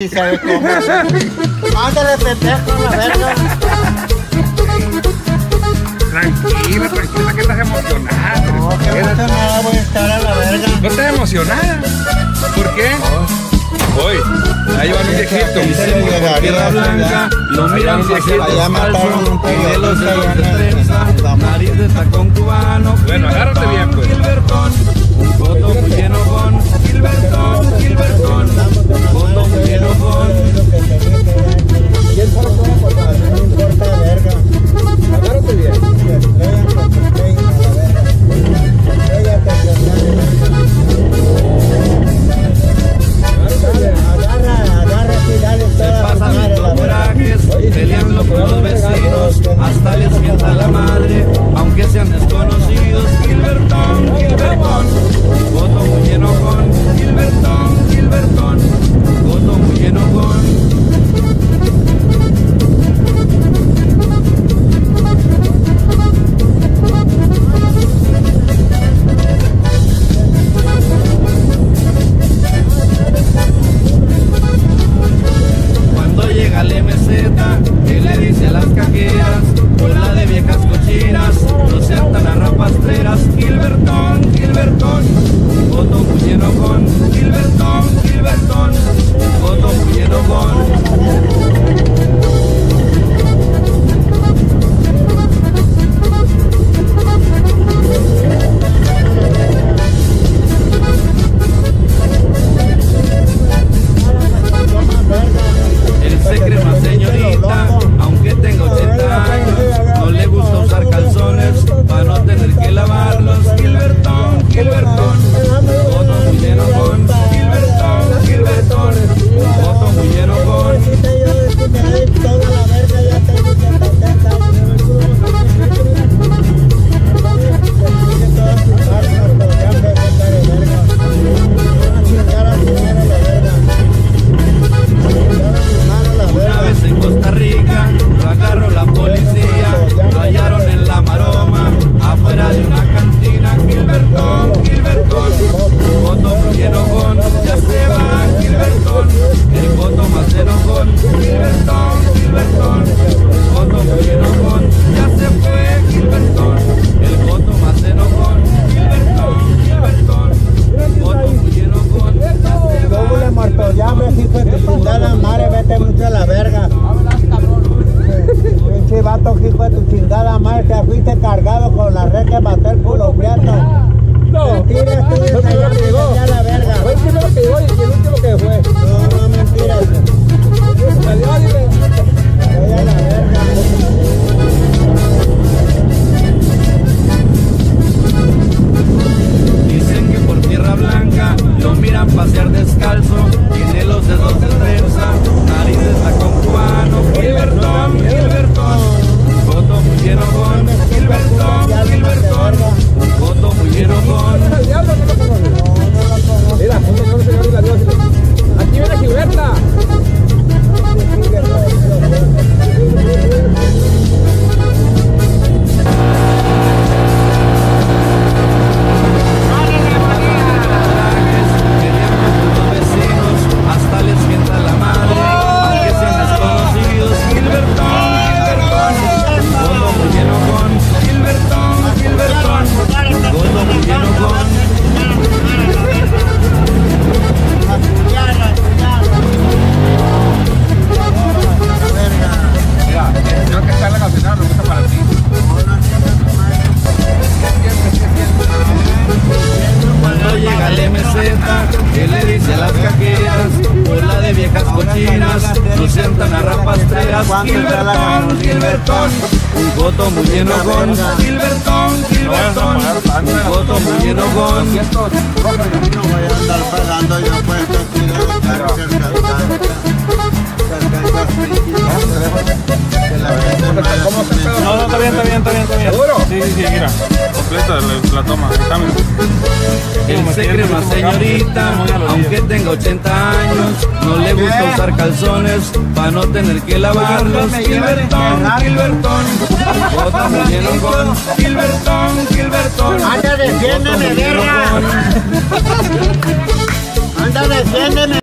Y sabe cómo. Ándale, pendejo, la verga. Tranquila, tranquila, que estás emocionada. No, que no pasa nada, voy a estar a la verga. ¿No estás emocionada? ¿Por qué? Hoy, ahí van un viejito. Llegaría Tierra Blanca, lo miran pasear Allá mataron un descalzo, de nariz de tacón cubano. Bueno, agárrate bien, pues. Un coto muy enojón. Gilbertón, Gilbertón, los vecinos, hasta les mienta la madre, aunque sean desconocidos. Gilbertón, Gilbertón, red que mató el culo prieto. No. Mentiras, tú Fue el primero que llegó. a viejas cochinas, no sean tan arrapastreras. Gilbertón, Gilbertón, un coto muy enojón. Gilbertón, Gilbertón, un coto muy enojón. No voy a andar pagando yo aquí de los cárceles calcantes. Calcantes pinches. Que la gente me ¿Cómo está el pedo? No, no, está bien, está bien, está bien, está bien. ¿Seguro? Sí, sí, sí, mira. Completa la, la toma. Él se crema señorita, aunque tenga 80 años, no le gusta usar calzones para no tener que lavarlos. Gilbertón, Gilbertón, un coto muy enojón. Gilbertón, Gilbertón. Anda, defiéndeme, enojón. Anda, defiéndeme.